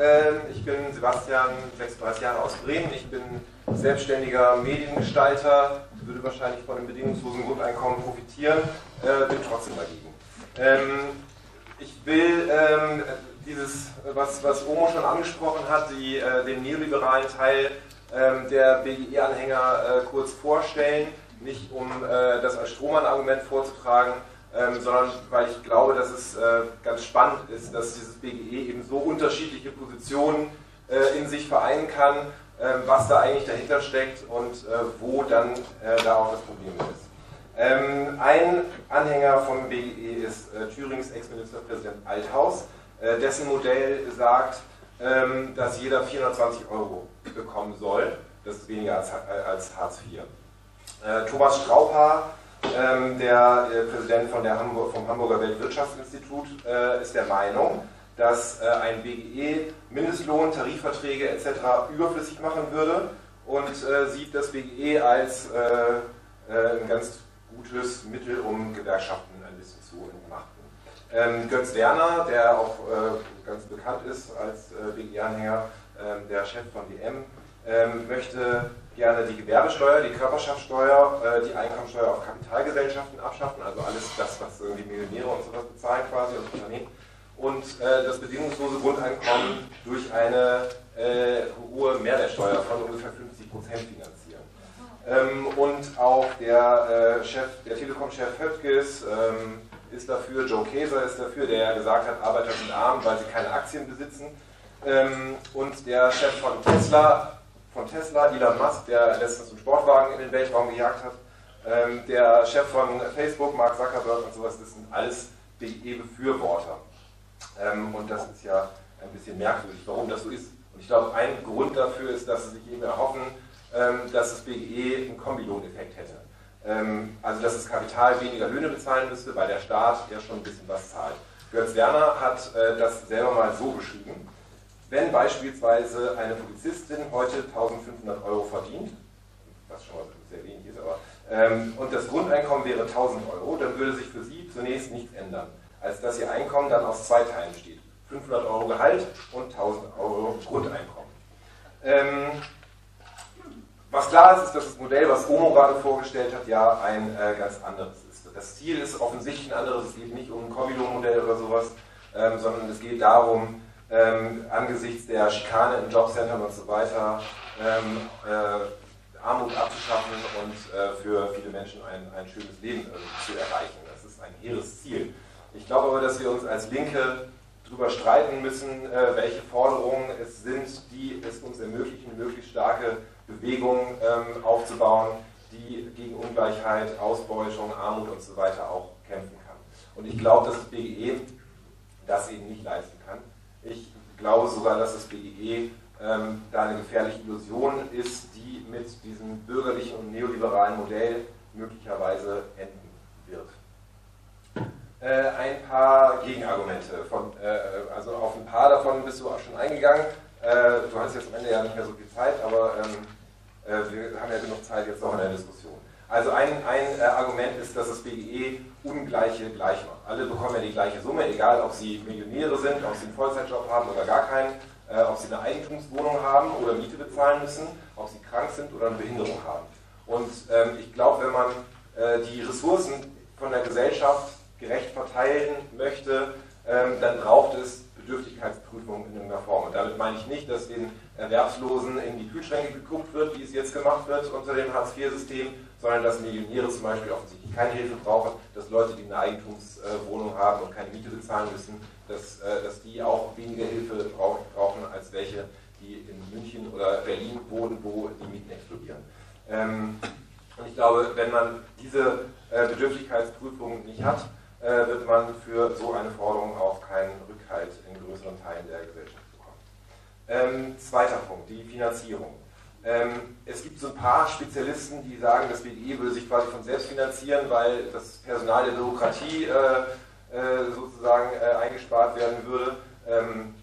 Ähm, ich bin Sebastian, 36 Jahre aus Bremen. Ich bin selbstständiger Mediengestalter, würde wahrscheinlich von dem bedingungslosen Grundeinkommen profitieren, äh, bin trotzdem dagegen. Ähm, ich will ähm, dieses, was, was Omo schon angesprochen hat, die, äh, den neoliberalen Teil der BGE-Anhänger äh, kurz vorstellen, nicht um das als Strohmann-Argument vorzutragen, ähm, sondern weil ich glaube, dass es äh, ganz spannend ist, dass dieses BGE eben so unterschiedliche Positionen äh, in sich vereinen kann, äh, was da eigentlich dahinter steckt und äh, wo dann äh, da auch das Problem ist. Ähm, ein Anhänger vom BGE ist äh, Thürings Ex-Ministerpräsident Althaus, dessen Modell sagt, ähm, dass jeder 420 Euro bekommen soll. Das ist weniger als, als Hartz IV. Thomas Straubhaar ähm, der äh, Präsident von der Hamburg, vom Hamburger Weltwirtschaftsinstitut äh, ist der Meinung, dass äh, ein BGE Mindestlohn, Tarifverträge etc. überflüssig machen würde und äh, sieht das BGE als äh, äh, ein ganz gutes Mittel, um Gewerkschaften ein bisschen zu entmachten. Ähm, Götz Werner, der auch ganz bekannt ist als BGE-Anhänger, ähm, der Chef von DM, ähm, möchte gerne die Gewerbesteuer, die Körperschaftssteuer, äh, die Einkommensteuer auf Kapitalgesellschaften abschaffen, also alles das, was irgendwie Millionäre und sowas bezahlen quasi und Unternehmen. Und äh, das bedingungslose Grundeinkommen durch eine äh, hohe Mehrwertsteuer von ungefähr 50 Prozent finanzieren. Ähm, und auch der Chef, der Telekom-Chef Höttges ähm, ist dafür, Joe Käser ist dafür, der gesagt hat, Arbeiter sind arm, weil sie keine Aktien besitzen. Ähm, und der Chef von Tesla von Tesla, Elon Musk, der letztens einen Sportwagen in den Weltraum gejagt hat, ähm, der Chef von Facebook, Mark Zuckerberg und sowas, das sind alles BGE-Befürworter. Ähm, und das ist ja ein bisschen merkwürdig, warum das so ist. Und ich glaube, ein Grund dafür ist, dass sie sich eben erhoffen, ähm, dass das BGE einen Kombilohneffekt hätte. Ähm, also, dass das Kapital weniger Löhne bezahlen müsste, weil der Staat ja schon ein bisschen was zahlt. Götz Werner hat äh, das selber mal so beschrieben. Wenn beispielsweise eine Polizistin heute 1500 Euro verdient, was schon mal sehr wenig ist, aber, ähm, und das Grundeinkommen wäre 1000 Euro, dann würde sich für sie zunächst nichts ändern, als dass ihr Einkommen dann aus zwei Teilen besteht. 500 Euro Gehalt und 1000 Euro Grundeinkommen. Ähm, was klar ist, ist, dass das Modell, was Omo gerade vorgestellt hat, ja ein äh, ganz anderes ist. Das Ziel ist offensichtlich ein anderes. Es geht nicht um ein Kombilon-Modell oder sowas, ähm, sondern es geht darum, ähm, angesichts der Schikane in Jobcentern und so weiter ähm, äh, Armut abzuschaffen und äh, für viele Menschen ein, ein schönes Leben äh, zu erreichen. Das ist ein hehres Ziel. Ich glaube aber, dass wir uns als Linke darüber streiten müssen, äh, welche Forderungen es sind, die es uns ermöglichen, möglichst starke Bewegungen ähm, aufzubauen, die gegen Ungleichheit, Ausbeutung, Armut und so weiter auch kämpfen kann. Und ich glaube, dass das BGE das eben nicht leisten kann. Ich glaube sogar, dass das BGE ähm, da eine gefährliche Illusion ist, die mit diesem bürgerlichen und neoliberalen Modell möglicherweise enden wird. Äh, ein paar Gegenargumente. Von, äh, also auf ein paar davon bist du auch schon eingegangen. Äh, du hast jetzt am Ende ja nicht mehr so viel Zeit, aber ähm, äh, wir haben ja genug Zeit jetzt noch in der Diskussion. Also ein, ein äh, Argument ist, dass das BGE Ungleiche gleich macht. Alle bekommen ja die gleiche Summe, egal ob sie Millionäre sind, ob sie einen Vollzeitjob haben oder gar keinen, äh, ob sie eine Eigentumswohnung haben oder Miete bezahlen müssen, ob sie krank sind oder eine Behinderung haben. Und ähm, ich glaube, wenn man äh, die Ressourcen von der Gesellschaft gerecht verteilen möchte, ähm, dann braucht es Bedürftigkeitsprüfungen in irgendeiner Form. Und damit meine ich nicht, dass den Erwerbslosen in die Kühlschränke geguckt wird, wie es jetzt gemacht wird unter dem Hartz-IV-System, sondern dass Millionäre zum Beispiel offensichtlich keine Hilfe brauchen, dass Leute, die eine Eigentumswohnung haben und keine Miete bezahlen müssen, dass, äh, dass die auch weniger Hilfe brauchen als welche, die in München oder Berlin wohnen, wo die Mieten explodieren. Ähm, und ich glaube, wenn man diese äh, Bedürftigkeitsprüfung nicht hat, äh, wird man für so eine Forderung auch keinen Rückhalt in größeren Teilen der Gesellschaft bekommen. Ähm, zweiter Punkt, die Finanzierung. Ähm, es gibt so ein paar Spezialisten, die sagen, das BGE würde sich quasi von selbst finanzieren, weil das Personal der Bürokratie äh, äh, sozusagen äh, eingespart werden würde. Ähm,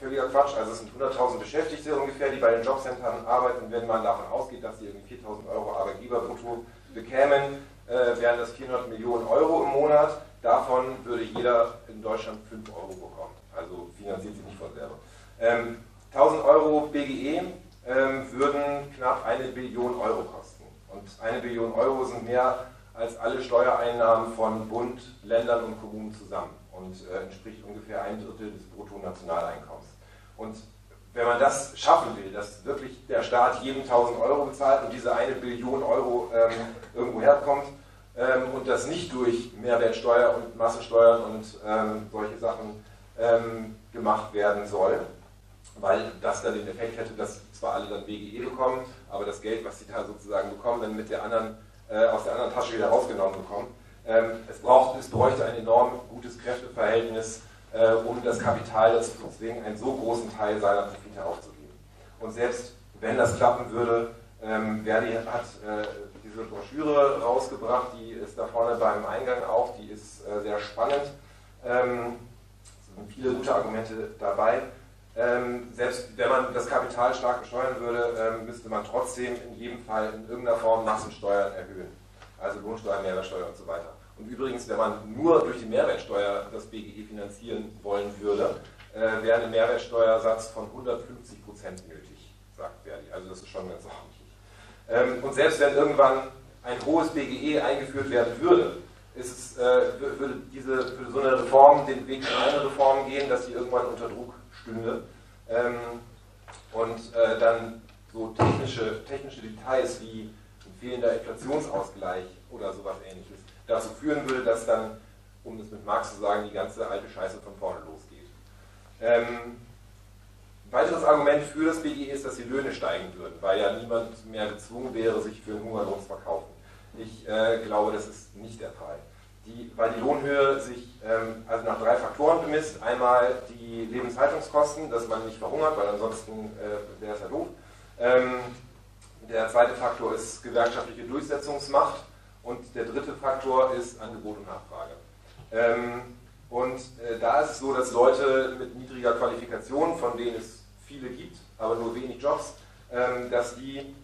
völliger Quatsch. Also es sind 100.000 Beschäftigte ungefähr, die bei den Jobcentern arbeiten. Wenn man davon ausgeht, dass sie irgendwie 4.000 Euro Arbeitgeber brutto bekämen, äh, wären das 400 Millionen Euro im Monat. Davon würde jeder in Deutschland 5 Euro bekommen. Also finanziert sich nicht von selber. Ähm, 1000 Euro BGE ähm, würden knapp eine Billion Euro kosten. Und eine Billion Euro sind mehr als alle Steuereinnahmen von Bund, Ländern und Kommunen zusammen und äh, entspricht ungefähr ein Drittel des Bruttonationaleinkommens. Und wenn man das schaffen will, dass wirklich der Staat jedem 1000 Euro bezahlt und diese eine Billion Euro ähm, irgendwo herkommt ähm, und das nicht durch Mehrwertsteuer und Massensteuern und ähm, solche Sachen ähm, gemacht werden soll, weil das dann den Effekt hätte, dass zwar alle dann BGE bekommen, aber das Geld, was sie da sozusagen bekommen, dann mit der anderen, äh, aus der anderen Tasche wieder rausgenommen bekommen. Ähm, es, braucht, es bräuchte ein enorm gutes Kräfteverhältnis äh, um das Kapital dazu zu zwingen, einen so großen Teil seiner Profite aufzugeben. Und selbst wenn das klappen würde, ähm, Verdi hat äh, diese Broschüre rausgebracht, die ist da vorne beim Eingang auch, die ist äh, sehr spannend. Ähm, es sind viele gute Argumente dabei. Ähm, selbst wenn man das Kapital stark besteuern würde, ähm, müsste man trotzdem in jedem Fall in irgendeiner Form Massensteuern erhöhen. Also Lohnsteuer, Mehrwertsteuer und so weiter. Und übrigens, wenn man nur durch die Mehrwertsteuer das BGE finanzieren wollen würde, äh, wäre ein Mehrwertsteuersatz von 150 Prozent nötig, sagt Verdi. Also das ist schon ganz ordentlich. Ähm, und selbst wenn irgendwann ein hohes BGE eingeführt werden würde, es, äh, würde, diese, würde so eine Reform den Weg in eine Reform gehen, dass sie irgendwann unter Druck stünde. Ähm, und äh, dann so technische, technische Details wie ein fehlender Inflationsausgleich oder sowas ähnliches dazu führen würde, dass dann, um das mit Marx zu sagen, die ganze alte Scheiße von vorne losgeht. Ähm, weiteres Argument für das BGE ist, dass die Löhne steigen würden, weil ja niemand mehr gezwungen wäre, sich für einen Hungerlohn zu verkaufen. Ich äh, glaube, das ist nicht der Fall. Die, weil die Lohnhöhe sich ähm, also nach drei Faktoren bemisst. Einmal die Lebenshaltungskosten, dass man nicht verhungert, weil ansonsten äh, wäre es ja doof. Ähm, Faktor ist gewerkschaftliche Durchsetzungsmacht. Und der dritte Faktor ist Angebot und Nachfrage. Ähm, und äh, da ist es so, dass Leute mit niedriger Qualifikation, von denen es viele gibt, aber nur wenig Jobs, ähm, dass die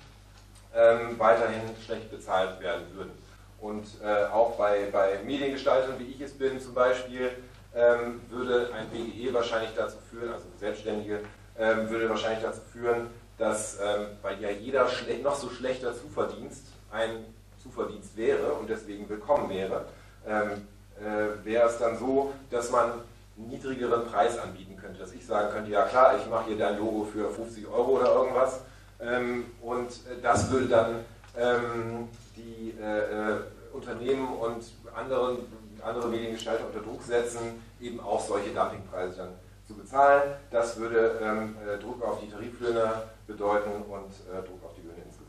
ähm, weiterhin schlecht bezahlt werden würden. Und äh, auch bei, bei Mediengestaltern, wie ich es bin zum Beispiel, ähm, würde ein BGE wahrscheinlich dazu führen, also Selbstständige, ähm, würde wahrscheinlich dazu führen, dass, ja jeder noch so schlechter Zuverdienst ein Zuverdienst wäre und deswegen willkommen wäre, ähm, äh, wäre es dann so, dass man einen niedrigeren Preis anbieten könnte. Dass ich sagen könnte, ja klar, ich mache hier dein Logo für 50 Euro oder irgendwas. Ähm, und äh, das würde dann ähm, die äh, äh, Unternehmen und anderen, andere Mediengestalter unter Druck setzen, eben auch solche Dumpingpreise dann zu bezahlen. Das würde ähm, äh, Druck auf die Tariflöhne bedeuten und äh, Druck auf die Löhne insgesamt.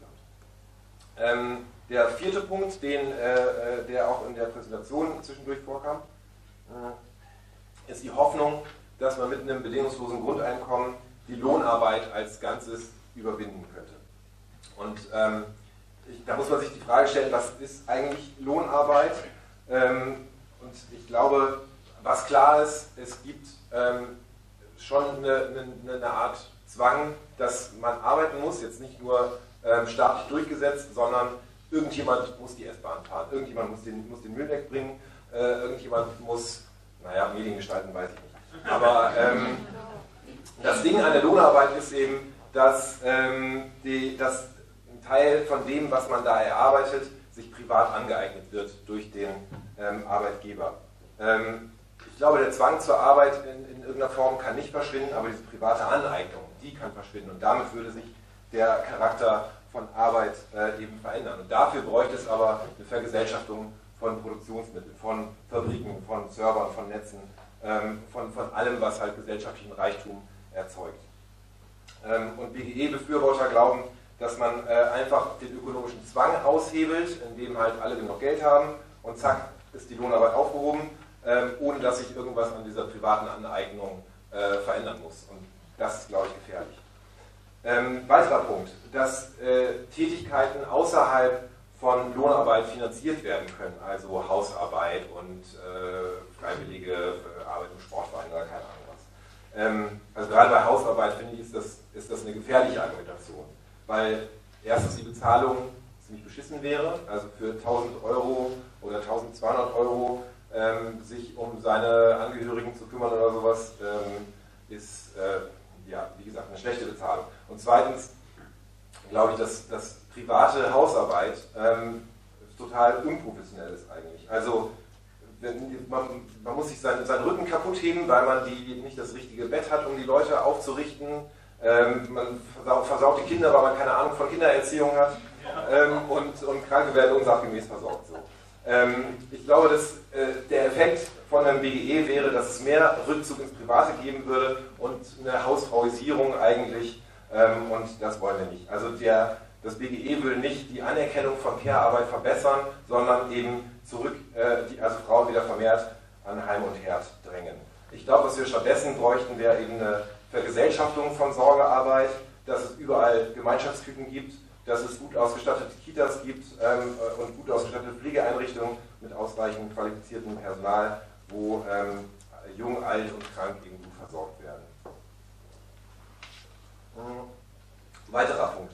Ähm, der vierte Punkt, den, äh, äh, der auch in der Präsentation zwischendurch vorkam, äh, ist die Hoffnung, dass man mit einem bedingungslosen Grundeinkommen die Lohnarbeit als Ganzes überwinden könnte. Und ähm, ich, da muss man sich die Frage stellen, was ist eigentlich Lohnarbeit? Ähm, und ich glaube, was klar ist, es gibt ähm, schon eine, eine, eine, Art Zwang, dass man arbeiten muss, jetzt nicht nur ähm, staatlich durchgesetzt, sondern irgendjemand muss die S-Bahn fahren, irgendjemand muss den, muss den Müll wegbringen, äh, irgendjemand muss, naja, Medien gestalten, weiß ich nicht. Aber ähm, das Ding an der Lohnarbeit ist eben, dass, ähm, die, dass ein Teil von dem, was man da erarbeitet, sich privat angeeignet wird durch den ähm, Arbeitgeber. Ähm, glaube, der Zwang zur Arbeit in, in, irgendeiner Form kann nicht verschwinden, aber diese private Aneignung, die kann verschwinden. Und damit würde sich der Charakter von Arbeit äh, eben verändern. Und dafür bräuchte es aber eine Vergesellschaftung von Produktionsmitteln, von Fabriken, von Servern, von Netzen, ähm, von, von allem, was halt gesellschaftlichen Reichtum erzeugt. Ähm, und BGE-Befürworter glauben, dass man äh, einfach den ökonomischen Zwang aushebelt, indem halt alle genug Geld haben und zack, ist die Lohnarbeit aufgehoben, ähm, ohne dass sich irgendwas an dieser privaten Aneignung äh, verändern muss. Und das ist, glaube ich, gefährlich. Ähm, weiterer Punkt, dass äh, Tätigkeiten außerhalb von Lohnarbeit finanziert werden können, also Hausarbeit und äh, freiwillige äh, Arbeit im Sportverein oder keine Ahnung was. Ähm, also gerade bei Hausarbeit finde ich, ist das, ist das eine gefährliche Argumentation, weil erstens die Bezahlung ziemlich beschissen wäre, also für 1000 Euro oder 1200 Euro ähm, sich um seine Angehörigen zu kümmern oder sowas, ähm, ist äh, ja, schlechte Bezahlung. Und zweitens glaube ich, dass, dass private Hausarbeit ähm, total unprofessionell ist eigentlich. Also man, man, muss sich seinen, seinen, Rücken kaputt heben, weil man die, nicht das richtige Bett hat, um die Leute aufzurichten. Ähm, man versaut, versaut, die Kinder, weil man keine Ahnung von Kindererziehung hat. Ähm, und, und, Kranke werden unsachgemäß versorgt. Ähm, ich glaube, dass äh, der Effekt von einem BGE wäre, dass es mehr Rückzug ins Private geben würde und eine Hausfrauisierung eigentlich. Ähm, und das wollen wir nicht. Also der, das BGE will nicht die Anerkennung von Care-Arbeit verbessern, sondern eben zurück, äh, also Frauen wieder vermehrt an Heim und Herd drängen. Ich glaube, was wir stattdessen bräuchten, wäre eben eine Vergesellschaftung von Sorgearbeit, dass es überall Gemeinschaftsküchen gibt, dass es gut ausgestattete Kitas gibt ähm, äh, und gut ausgestattete Pflegeeinrichtungen mit ausreichend qualifiziertem Personal, wo ähm, jung, alt und krank eben versorgt werden. Ein weiterer Punkt.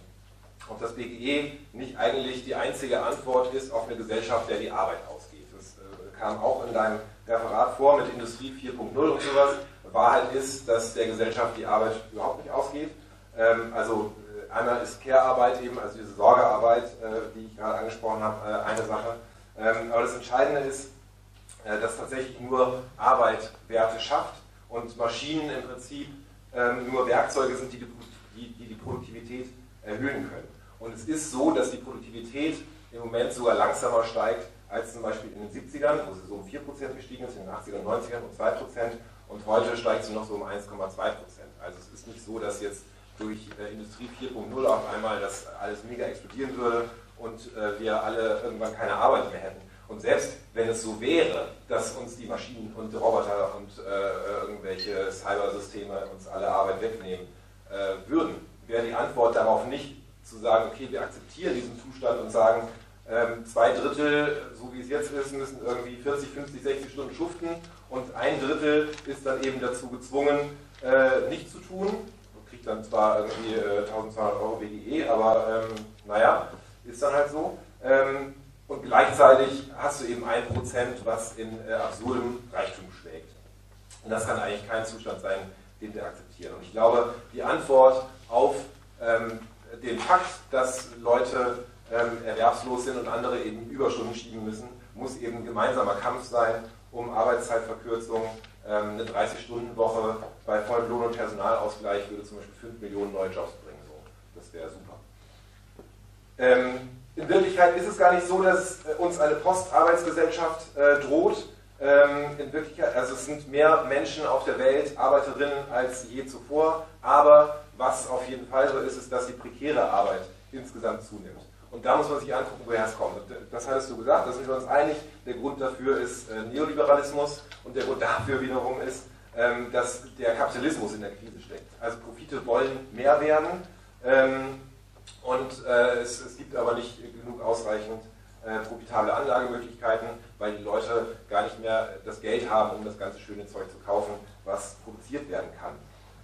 Ob das BGE nicht eigentlich die einzige Antwort ist auf eine Gesellschaft, der die Arbeit ausgeht. Das äh, kam auch in deinem Referat vor mit Industrie 4.0 und sowas. Wahrheit ist, dass der Gesellschaft die Arbeit überhaupt nicht ausgeht. Ähm, also Einmal ist Care-Arbeit eben, also diese Sorgearbeit, äh, die ich gerade angesprochen habe, äh, eine Sache. Ähm, aber das Entscheidende ist, äh, dass tatsächlich nur Arbeit Werte schafft und Maschinen im Prinzip ähm, nur Werkzeuge sind, die die, die die Produktivität erhöhen können. Und es ist so, dass die Produktivität im Moment sogar langsamer steigt als zum Beispiel in den 70ern, wo sie so um 4% gestiegen ist, in den 80ern und 90ern um 2% und heute steigt sie noch so um 1,2%. Also es ist nicht so, dass jetzt durch äh, Industrie 4.0 auf einmal das alles mega explodieren würde und äh, wir alle irgendwann keine Arbeit mehr hätten. Und selbst wenn es so wäre, dass uns die Maschinen und die Roboter und äh, irgendwelche Cybersysteme uns alle Arbeit wegnehmen äh, würden, wäre die Antwort darauf nicht zu sagen, okay, wir akzeptieren diesen Zustand und sagen, ähm, zwei Drittel, so wie es jetzt ist, müssen irgendwie 40, 50, 60 Stunden schuften und ein Drittel ist dann eben dazu gezwungen, äh, nichts zu tun kriegt dann zwar irgendwie äh, 1200 Euro BGE, aber ähm, naja, ist dann halt so. Ähm, und gleichzeitig hast du eben ein Prozent, was in äh, absurdem Reichtum schlägt. Und das kann eigentlich kein Zustand sein, den wir akzeptieren. Und ich glaube, die Antwort auf ähm, den Fakt, dass Leute ähm, erwerbslos sind und andere eben Überstunden schieben müssen, muss eben ein gemeinsamer Kampf sein, um Arbeitszeitverkürzung, eine 30-Stunden-Woche bei vollem Lohn- und Personalausgleich würde zum Beispiel 5 Millionen neue Jobs bringen. So. Das wäre super. Ähm, in Wirklichkeit ist es gar nicht so, dass äh, uns eine Postarbeitsgesellschaft äh, droht. Ähm, in Wirklichkeit, also es sind mehr Menschen auf der Welt, Arbeiterinnen als je zuvor. Aber was auf jeden Fall so ist, ist, dass die prekäre Arbeit insgesamt zunimmt. Und da muss man sich angucken, woher es kommt. Das hattest du gesagt, da sind wir uns einig. Der Grund dafür ist äh, Neoliberalismus und der Grund dafür wiederum ist, ähm, dass der Kapitalismus in der Krise steckt. Also Profite wollen mehr werden ähm, und äh, es, gibt aber nicht genug ausreichend äh, profitable Anlagemöglichkeiten, weil die Leute gar nicht mehr das Geld haben, um das ganze schöne Zeug zu kaufen, was produziert werden kann.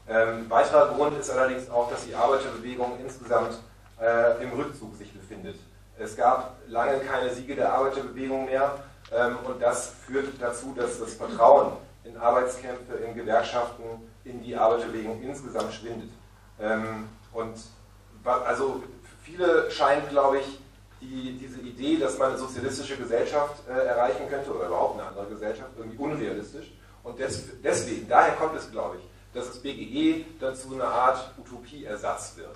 Ähm, weiterer Grund ist allerdings auch, dass die Arbeiterbewegung insgesamt äh, im Rückzug sich befindet. Es gab lange keine Siege der Arbeiterbewegung mehr ähm, und das führt dazu, dass das Vertrauen in Arbeitskämpfe, in Gewerkschaften, in die Arbeiterbewegung insgesamt schwindet. Ähm, und also viele scheint, glaube ich, die, diese Idee, dass man eine sozialistische Gesellschaft äh, erreichen könnte oder überhaupt eine andere Gesellschaft, irgendwie unrealistisch. Und des, deswegen, daher kommt es, glaube ich, dass das BGE dann zu einer Art Utopieersatz wird.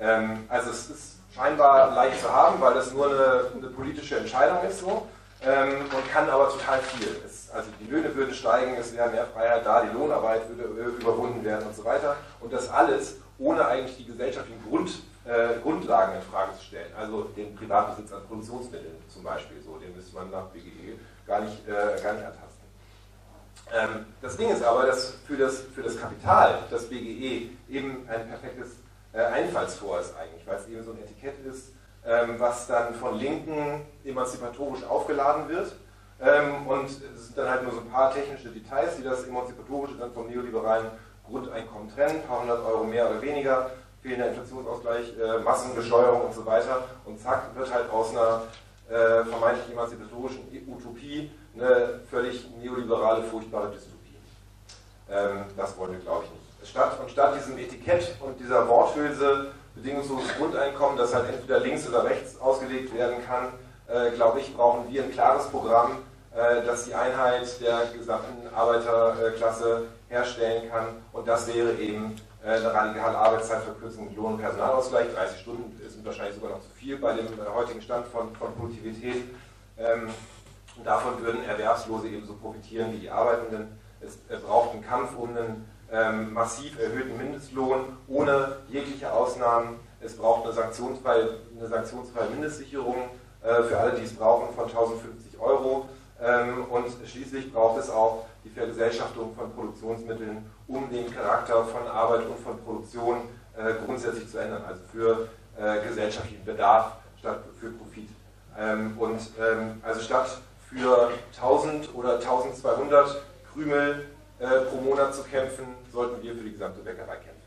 Ähm, also es ist scheinbar leicht zu haben, weil das nur eine, eine politische Entscheidung ist so ähm, und kann aber total viel. Es, also die Löhne würden steigen, es wäre mehr Freiheit da, die Lohnarbeit würde überwunden werden und so weiter. Und das alles ohne eigentlich die gesellschaftlichen Grund, äh, Grundlagen in Frage zu stellen. Also den Privatbesitz an Produktionsmitteln zum Beispiel, so, den müsste man nach BGE gar nicht, äh, gar nicht antasten. Ähm, das Ding ist aber, dass für das, für das Kapital das BGE eben ein perfektes äh, Einfallstor ist eigentlich, weil es eben so ein Etikett ist, ähm, was dann von Linken emanzipatorisch aufgeladen wird. Ähm, und es sind dann halt nur so ein paar technische Details, die das Emanzipatorische dann vom neoliberalen Grundeinkommen trennen, paar hundert Euro mehr oder weniger, fehlender Inflationsausgleich, äh, Massenbesteuerung und so weiter. Und zack, wird halt aus einer äh, vermeintlich emanzipatorischen Utopie eine völlig neoliberale, furchtbare Dystopie. Ähm, das wollen wir, glaube ich, nicht. Statt, und statt diesem Etikett und dieser Worthülse bedingungsloses Grundeinkommen, das halt entweder links oder rechts ausgelegt werden kann, äh, glaube ich, brauchen wir ein klares Programm, äh, das die Einheit der gesamten Arbeiterklasse herstellen kann. Und das wäre eben äh, eine radikale Arbeitszeitverkürzung, Lohn- und Personalausgleich. 30 Stunden sind wahrscheinlich sogar noch zu viel bei dem äh, heutigen Stand von, von Produktivität. Ähm, davon würden Erwerbslose ebenso profitieren wie die Arbeitenden. Es braucht einen Kampf um einen ähm, massiv erhöhten Mindestlohn ohne jegliche Ausnahmen. Es braucht eine sanktionsfreie, eine sanktionsfreie Mindestsicherung äh, für alle, die es brauchen, von 1050 Euro. Ähm, und schließlich braucht es auch die Vergesellschaftung von Produktionsmitteln, um den Charakter von Arbeit und von Produktion äh, grundsätzlich zu ändern, also für äh, gesellschaftlichen Bedarf statt für Profit. Ähm, und also statt für 1000 oder 1200 Krümel pro Monat zu kämpfen, sollten wir für die gesamte Bäckerei kämpfen.